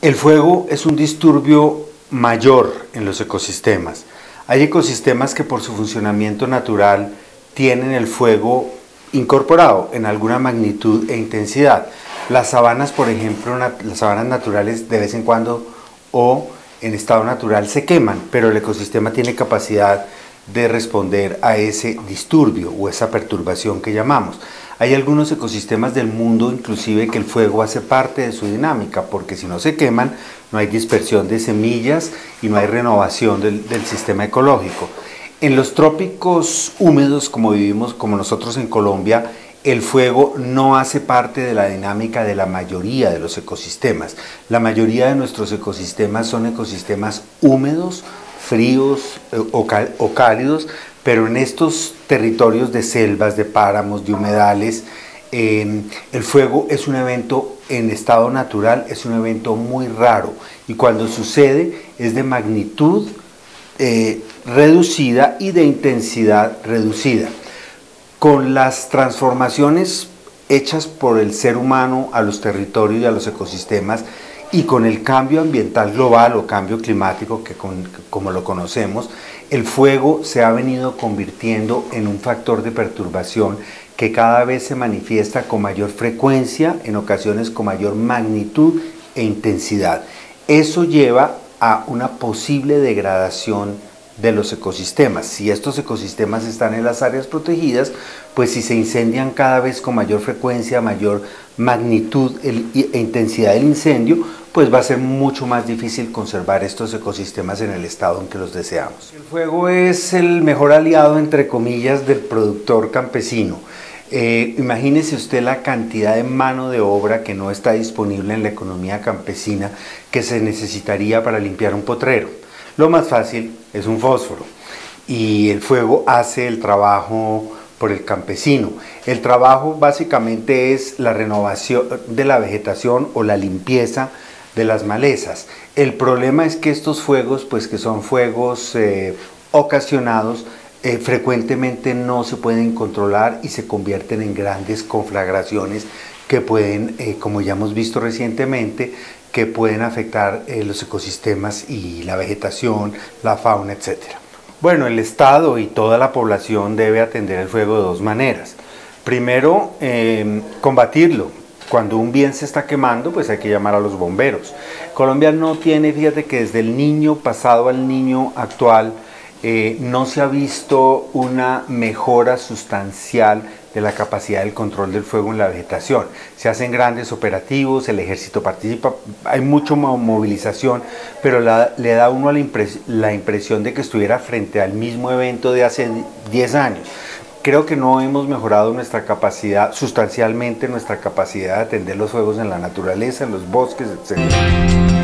El fuego es un disturbio mayor en los ecosistemas. Hay ecosistemas que por su funcionamiento natural tienen el fuego incorporado en alguna magnitud e intensidad. Las sabanas, por ejemplo, las sabanas naturales de vez en cuando o en estado natural se queman, pero el ecosistema tiene capacidad de responder a ese disturbio o esa perturbación que llamamos. Hay algunos ecosistemas del mundo inclusive que el fuego hace parte de su dinámica, porque si no se queman no hay dispersión de semillas y no hay renovación del, sistema ecológico. En los trópicos húmedos, como vivimos como nosotros en Colombia, el fuego no hace parte de la dinámica de la mayoría de los ecosistemas. La mayoría de nuestros ecosistemas son ecosistemas húmedos, fríos eh, o cálidos, pero en estos territorios de selvas, de páramos, de humedales, em, el fuego es un evento en estado natural, es un evento muy raro y cuando sucede es de magnitud eh, reducida y de intensidad reducida. Con las transformaciones hechas por el ser humano a los territorios y a los ecosistemas, y con el cambio ambiental global o cambio climático que como lo conocemos, el fuego se ha venido convirtiendo en un factor de perturbación que cada vez se manifiesta con mayor frecuencia, en ocasiones con mayor magnitud e intensidad. Eso lleva a una posible degradación de los ecosistemas. Si estos ecosistemas están en las áreas protegidas, pues si se incendian cada vez con mayor frecuencia, mayor magnitud e intensidad del incendio, pues va a ser mucho más difícil conservar estos ecosistemas en el estado en que los deseamos. El fuego es el mejor aliado, entre comillas, del productor campesino. Eh, imagínese usted la cantidad de mano de obra que no está disponible en la economía campesina que se necesitaría para limpiar un potrero. Lo más fácil es un fósforo y el fuego hace el trabajo por el campesino. El trabajo básicamente es la renovación de la vegetación o la limpieza de las malezas. El problema es que estos fuegos, pues que son fuegos eh, ocasionados, eh, frecuentemente no se pueden controlar y se convierten en grandes conflagraciones que pueden, eh, como ya hemos visto recientemente, que pueden afectar los ecosistemas y la vegetación, la fauna, etc. Bueno, el Estado y toda la población debe atender el fuego de dos maneras. Primero, combatirlo, cuando un bien se está quemando, pues hay que llamar a los bomberos. Colombia no tiene, fíjate que desde el niño pasado al niño actual, eh, no se ha visto una mejora sustancial de la capacidad del control del fuego en la vegetación. Se hacen grandes operativos, el ejército participa, hay mucha movilización, pero le da uno la impresión de que estuviera frente al mismo evento de hace 10 años creo que no hemos mejorado nuestra capacidad, sustancialmente nuestra capacidad de atender los fuegos en la naturaleza, en los bosques, etc.